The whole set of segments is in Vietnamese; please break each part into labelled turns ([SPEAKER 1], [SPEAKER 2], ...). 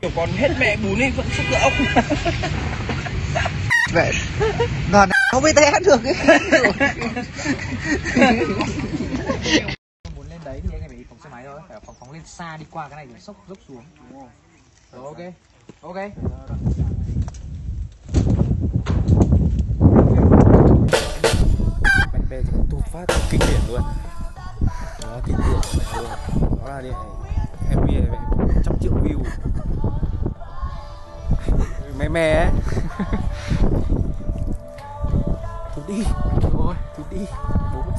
[SPEAKER 1] Kiểu còn hết mẹ bún ấy vẫn sắp cỡ ốc
[SPEAKER 2] Vậy Đoàn không biết té được ấy.
[SPEAKER 3] Muốn lên đấy thì anh phải phóng xe máy thôi phải phóng phóng lên xa đi qua cái này rồi sốc dốc xuống. Rồi ok ok.
[SPEAKER 4] Bánh bê thì tụt phát kinh điển luôn. Đó kinh điển luôn. Đó là điện MV này trăm triệu view. Mè mè ấy. Đi. Thôi tụt đi. Bố mất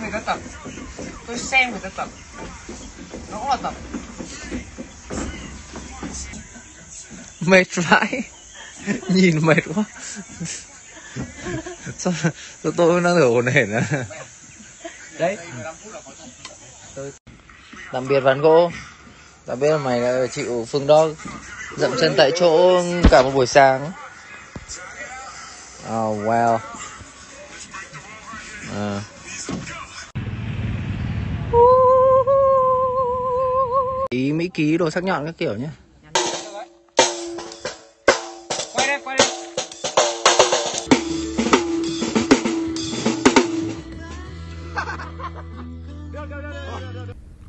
[SPEAKER 3] người ta tập. Tôi xem người ta tập. Nó cũng là tập.
[SPEAKER 2] Mệt vãi. Nhìn mệt quá Sao tôi, tôi đang thở ổn hển à
[SPEAKER 3] đấy.
[SPEAKER 2] Tạm biệt ván gỗ Tạm biệt là mày đã chịu phương đo Dậm chân tại chỗ cả một buổi sáng. Oh wow. À. Ý Mỹ ký đồ sắc nhọn các kiểu nhé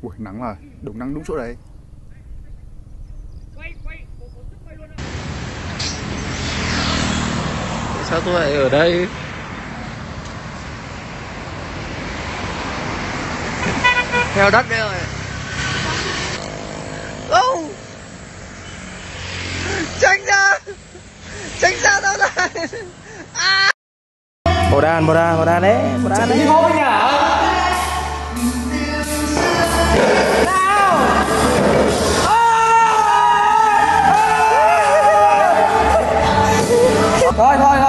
[SPEAKER 5] Ui, nắng rồi, đúng nắng đúng chỗ đấy.
[SPEAKER 2] Sao tôi lại ở đây? Theo đất đây rồi. Không. Tránh ra. Tránh ra đâu này
[SPEAKER 4] Bodan, Bodan, Bodan đấy, Bodan đấy. Hip-hop anh à? thôi thôi thôi